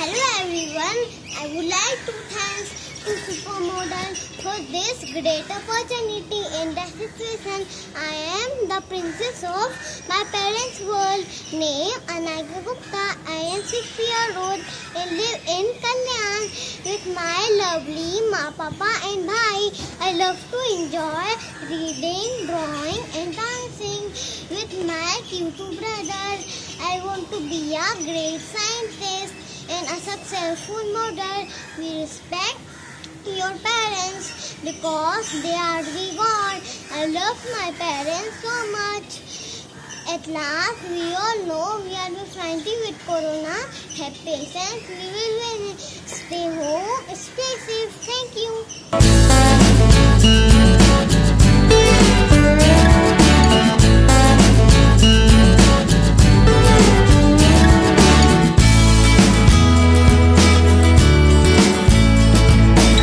Hello everyone, I would like to thank to Supermodel for this great opportunity in the situation. I am the princess of my parents' world. Name Anagya Gupta. I am 6 years old and live in Kalyan with my lovely ma, papa and bhai. I love to enjoy reading, drawing and dancing with my cute brother. I want to be a great scientist and a successful model. We respect your parents because they are the God. I love my parents so much. At last, we all know we are fighting with Corona. Have patience, we will win. Stay home, stay safe. Thank you.